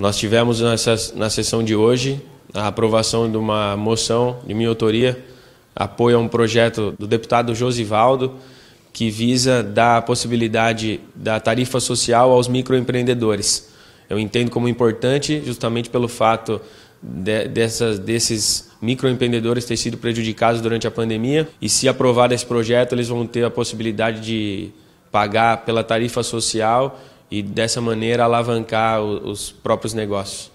Nós tivemos nessa, na sessão de hoje a aprovação de uma moção de minha autoria, apoio a um projeto do deputado Josivaldo, que visa dar a possibilidade da tarifa social aos microempreendedores. Eu entendo como importante, justamente pelo fato de, dessas, desses microempreendedores terem sido prejudicados durante a pandemia, e se aprovado esse projeto, eles vão ter a possibilidade de pagar pela tarifa social e dessa maneira alavancar os próprios negócios.